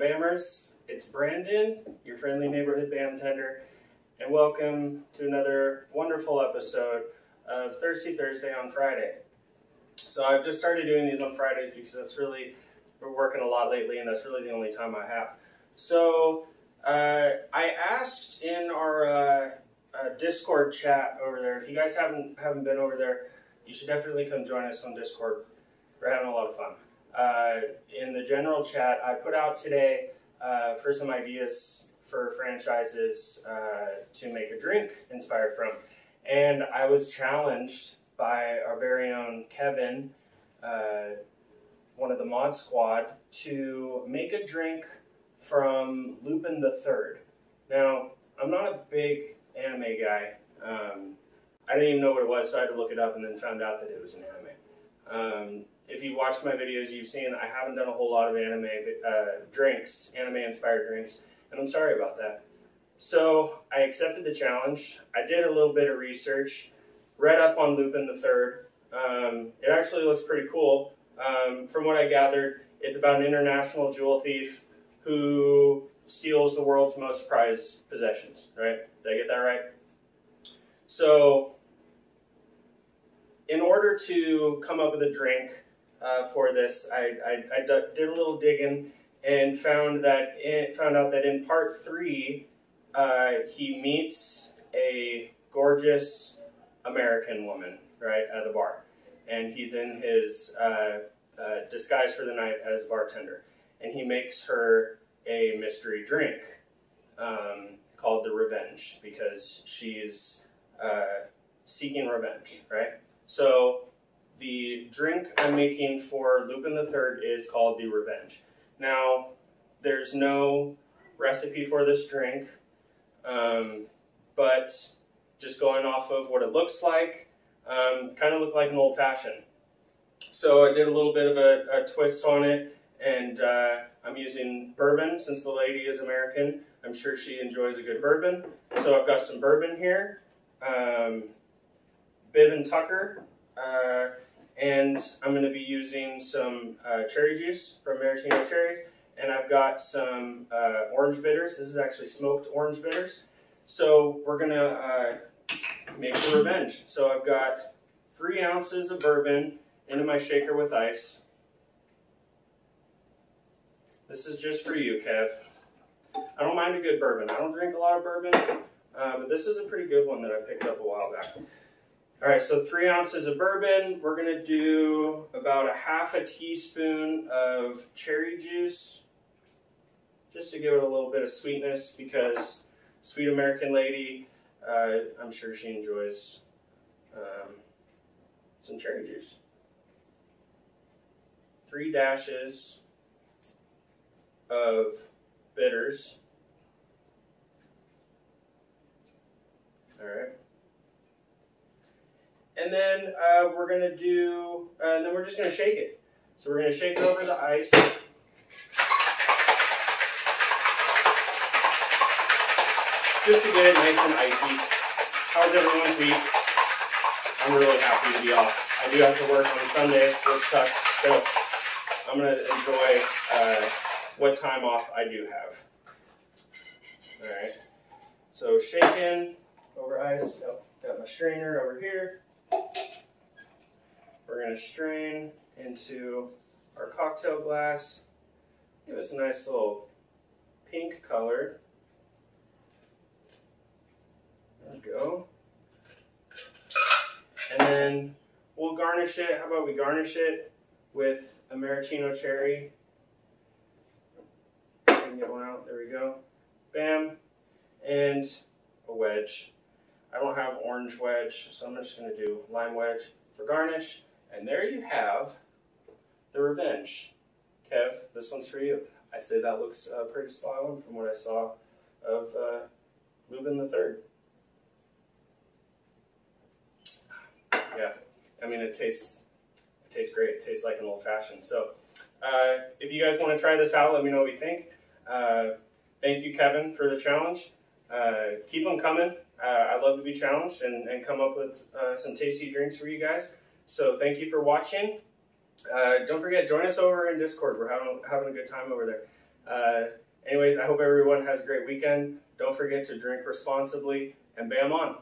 Bammers? It's Brandon, your friendly neighborhood bam tender, and welcome to another wonderful episode of Thirsty Thursday on Friday. So I've just started doing these on Fridays because that's really, we're working a lot lately, and that's really the only time I have. So uh, I asked in our uh, uh, Discord chat over there, if you guys haven't haven't been over there, you should definitely come join us on Discord. We're having a lot of fun. Uh, in the general chat, I put out today uh, for some ideas for franchises uh, to make a drink inspired from. And I was challenged by our very own Kevin, one of the mod squad, to make a drink from Lupin the Third. Now, I'm not a big anime guy. Um, I didn't even know what it was, so I had to look it up and then found out that it was an anime. Um, if you've watched my videos, you've seen I haven't done a whole lot of anime uh, drinks, anime-inspired drinks, and I'm sorry about that. So I accepted the challenge. I did a little bit of research, read up on Lupin the Third. Um, it actually looks pretty cool. Um, from what I gathered, it's about an international jewel thief who steals the world's most prized possessions. Right? Did I get that right? So, in order to come up with a drink uh, for this, I, I, I, did a little digging and found that found out that in part three, uh, he meets a gorgeous American woman right at the bar, and he's in his uh, uh, disguise for the night as bartender, and he makes her a mystery drink um, called the Revenge because she's uh, seeking revenge, right? So the drink I'm making for Lupin the Third is called the Revenge. Now, there's no recipe for this drink, um, but just going off of what it looks like, um, kind of look like an old fashioned. So I did a little bit of a, a twist on it, and uh, I'm using bourbon since the lady is American. I'm sure she enjoys a good bourbon. So I've got some bourbon here, um, Bib and Tucker, uh, and I'm going to be using some uh, cherry juice from Maraschino cherries, and I've got some uh, orange bitters. This is actually smoked orange bitters. So we're going to uh, make the revenge. So I've got three ounces of bourbon into my shaker with ice. This is just for you, Kev. I don't mind a good bourbon. I don't drink a lot of bourbon, uh, but this is a pretty good one that I picked up a while back. All right, so three ounces of bourbon. We're gonna do about a half a teaspoon of cherry juice, just to give it a little bit of sweetness because sweet American lady, uh, I'm sure she enjoys um, some cherry juice. Three dashes of bitters. All right. And then uh, we're to do, uh, and then we're just to shake it. So we're to shake it over the ice. Just to get it nice and icy. How's everyone's week? I'm really happy to be off. I do have to work on Sunday, which sucks. So I'm to enjoy uh, what time off I do have. All right. So shaken over ice. Oh, got my strainer over here. We're going to strain into our cocktail glass. Give us a nice little pink color. There we go. And then we'll garnish it. How about we garnish it with a maraschino cherry? can get one out. There we go. Bam. And a wedge. I don't have orange wedge, so I'm just going to do lime wedge for garnish. And there you have the Revenge. Kev, this one's for you. I'd say that looks uh, pretty spot on from what I saw of uh, Lupin the Third. Yeah, I mean it tastes it tastes great. It tastes like an old fashioned. So uh, if you guys want to try this out, let me know what you think. Uh, thank you, Kevin, for the challenge. Uh, keep them coming. Uh, I love to be challenged and, and come up with uh, some tasty drinks for you guys. So thank you for watching. Uh, don't forget, join us over in Discord. We're having, having a good time over there. Uh, anyways, I hope everyone has a great weekend. Don't forget to drink responsibly and bam on.